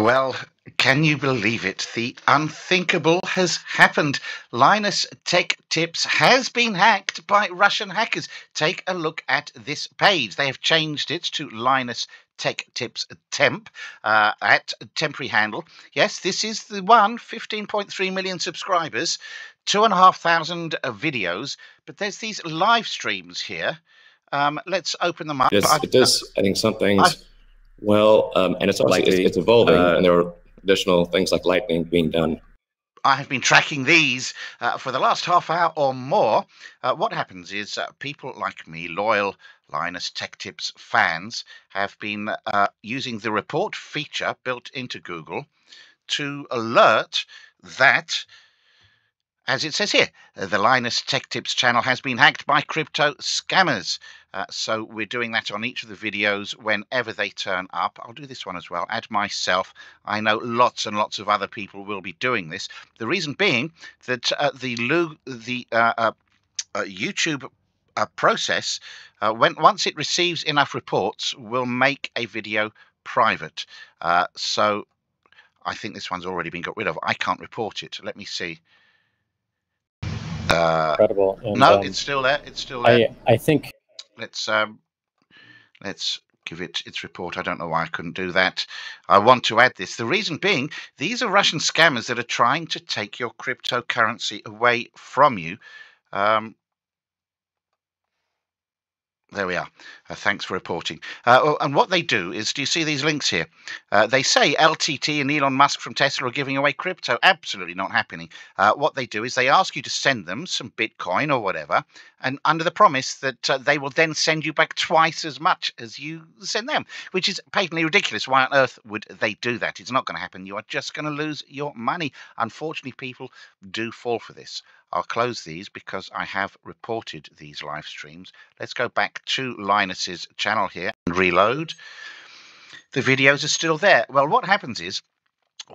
Well, can you believe it? The unthinkable has happened. Linus Tech Tips has been hacked by Russian hackers. Take a look at this page. They have changed it to Linus Tech Tips Temp uh, at temporary handle. Yes, this is the one, 15.3 million subscribers, two and a half thousand uh, videos, but there's these live streams here. Um, let's open them up. Yes, it does. I think some things. I've, well, um, and it's obviously like it's, it's evolving, uh, and there are additional things like lightning being done. I have been tracking these uh, for the last half hour or more. Uh, what happens is uh, people like me, loyal Linus Tech Tips fans, have been uh, using the report feature built into Google to alert that as it says here, the Linus Tech Tips channel has been hacked by crypto scammers. Uh, so we're doing that on each of the videos whenever they turn up. I'll do this one as well. Add myself. I know lots and lots of other people will be doing this. The reason being that uh, the the uh, uh, uh YouTube uh, process, when once it receives enough reports, will make a video private. so I think this one's already been got rid of. I can't report it. Let me see. Uh, Incredible. And, no, um, it's still there. It's still there. I, I think. Let's um, let's give it its report. I don't know why I couldn't do that. I want to add this. The reason being, these are Russian scammers that are trying to take your cryptocurrency away from you. Um, there we are. Uh, thanks for reporting. Uh, oh, and what they do is, do you see these links here? Uh, they say LTT and Elon Musk from Tesla are giving away crypto. Absolutely not happening. Uh, what they do is they ask you to send them some Bitcoin or whatever, and under the promise that uh, they will then send you back twice as much as you send them, which is patently ridiculous. Why on earth would they do that? It's not going to happen. You are just going to lose your money. Unfortunately, people do fall for this. I'll close these because I have reported these live streams. Let's go back to Linus's channel here and reload. The videos are still there. Well, what happens is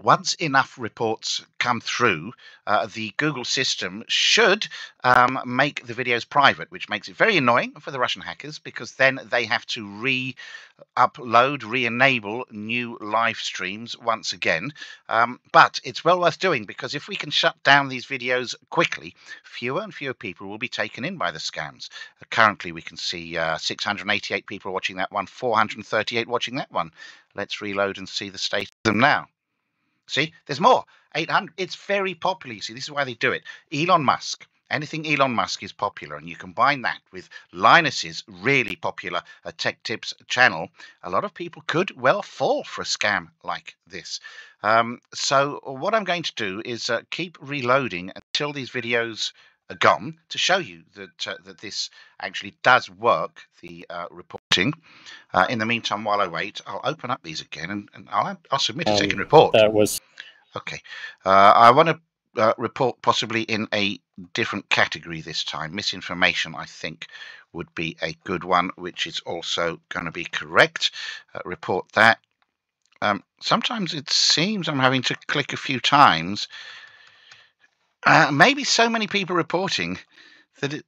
once enough reports come through, uh, the Google system should um, make the videos private, which makes it very annoying for the Russian hackers because then they have to re upload, re enable new live streams once again. Um, but it's well worth doing because if we can shut down these videos quickly, fewer and fewer people will be taken in by the scams. Currently, we can see uh, 688 people watching that one, 438 watching that one. Let's reload and see the state of them now. See, there's more. 800. It's very popular. You see, this is why they do it. Elon Musk. Anything Elon Musk is popular, and you combine that with Linus's really popular uh, Tech Tips channel, a lot of people could well fall for a scam like this. Um, so, what I'm going to do is uh, keep reloading until these videos are gone to show you that uh, that this actually does work. The uh, reporting. Uh, in the meantime, while I wait, I'll open up these again and, and I'll I'll submit a um, second report. That was okay. Uh, I want to. Uh, report possibly in a different category this time. Misinformation, I think, would be a good one, which is also going to be correct. Uh, report that. Um, sometimes it seems I'm having to click a few times uh, maybe so many people reporting that it.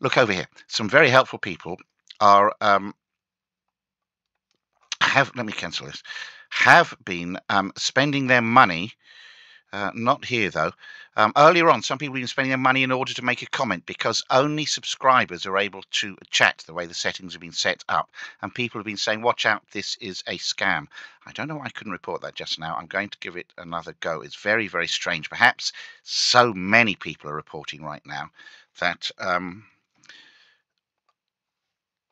Look over here. Some very helpful people are um, have. Let me cancel this. Have been um, spending their money uh, not here though. Um, earlier on, some people have been spending their money in order to make a comment because only subscribers are able to chat the way the settings have been set up. And people have been saying, watch out, this is a scam. I don't know why I couldn't report that just now. I'm going to give it another go. It's very, very strange. Perhaps so many people are reporting right now that um,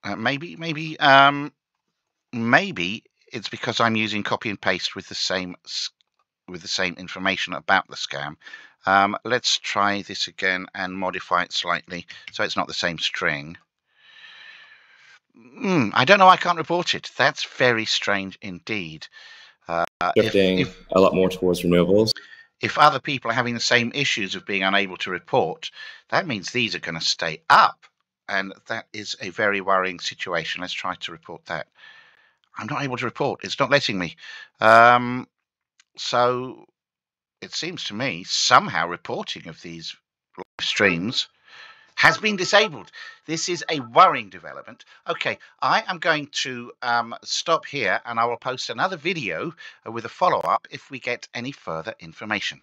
uh, maybe, maybe, um, maybe it's because I'm using copy and paste with the same with the same information about the scam. Um, let's try this again and modify it slightly so it's not the same string. Mm, I don't know. I can't report it. That's very strange indeed. Uh, Shifting if, if, a lot more towards renewables. If other people are having the same issues of being unable to report, that means these are going to stay up. And that is a very worrying situation. Let's try to report that. I'm not able to report. It's not letting me. Um, so it seems to me somehow reporting of these streams has been disabled. This is a worrying development. Okay, I am going to um, stop here and I will post another video uh, with a follow up if we get any further information.